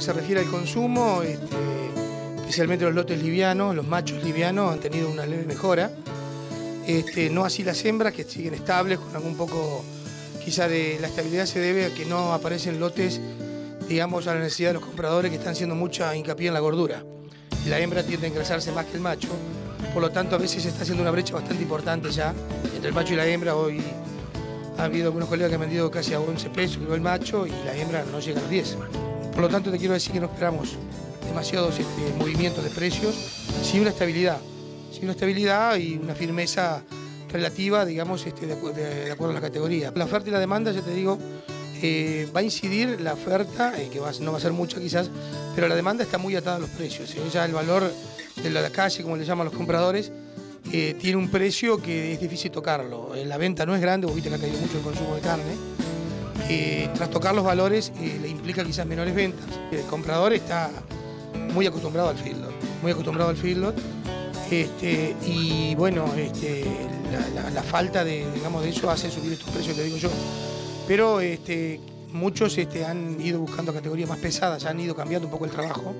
se refiere al consumo, este, especialmente los lotes livianos, los machos livianos han tenido una leve mejora. Este, no así las hembras que siguen estables, con algún poco, quizá de la estabilidad se debe a que no aparecen lotes, digamos, a la necesidad de los compradores que están haciendo mucha hincapié en la gordura. La hembra tiende a engrasarse más que el macho, por lo tanto a veces se está haciendo una brecha bastante importante ya entre el macho y la hembra. Hoy ha habido algunos colegas que han vendido casi a 11 pesos, el macho, y la hembra no llega a los 10. Por lo tanto te quiero decir que no esperamos demasiados este, movimientos de precios, sin una estabilidad, sin una estabilidad y una firmeza relativa, digamos, este, de, acuerdo a la categoría. La oferta y la demanda, ya te digo, eh, va a incidir la oferta, eh, que no va a ser mucha quizás, pero la demanda está muy atada a los precios. ¿eh? Ya el valor de la calle, como le llaman los compradores, tiene un precio que es difícil tocarlo. La venta no es grande, vos viste que ha caído mucho el consumo de carne. Tras tocar los valores le implica quizás menores ventas. El comprador está muy acostumbrado al feedlot, muy acostumbrado al feedlot. Este, y bueno, este, la, falta de, digamos, de eso hace subir estos precios, te digo yo. Pero este, muchos este, han ido buscando categorías más pesadas, han ido cambiando un poco el trabajo